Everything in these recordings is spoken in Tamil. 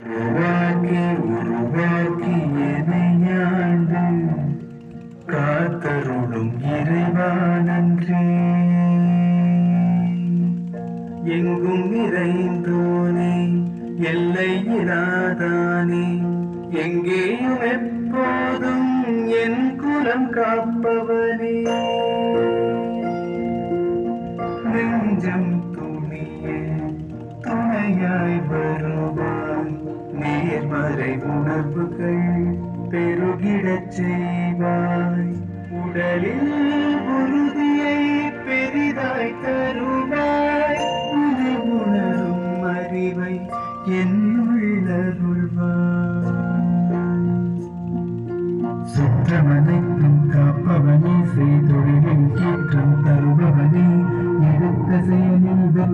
உருவாக்கி உருவாக்கி எனையாண்டு காத்தருளும் இறைவா நன்றி எங்கும் நிறைந்தோனே எல்லை இராதானே. எங்கேயும் எப்போதும் என் குலம் காப்பவனே. நெஞ்சம் துணிய துணையாய் வருவாய். நேர்மறை உணர்வுகள் பெருகிடச் செய்வாய். உடலில் உறுதியை பெரிதாய் தருவாய். புது உணரும் அறிவை என்னுள்ளருள்வாய் சுற்றமனை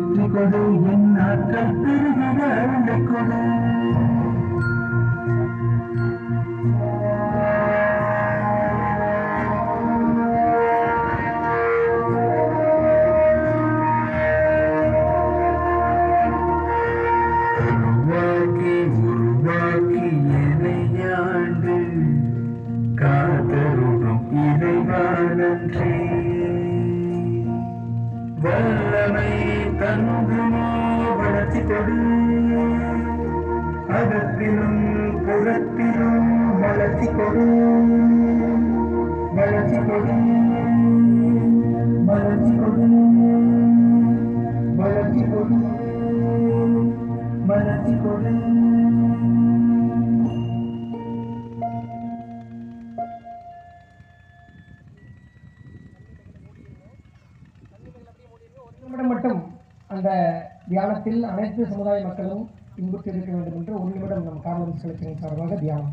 வெற்றி கொடு என் ஆற்றல் பெருகிட அருளை கொடு நன்றி வல்லமை தந்து நீ வளர்ச்சி கொடு அகத்திலும் புறத்திலும் வளர்ச்சி கொடு வளர்ச்சி கொடு வளர்ச்சி கொடு வளர்ச்சி கொடு வளர்ச்சி கொடு மட்டும் அந்த தியானத்தில் அனைத்து சமுதாய மக்களும் இன்புற்று இருக்க வேண்டும் என்று ஒரு நிமிடம் நம் காரணம் செலுத்தின சார்பாக தியானம்.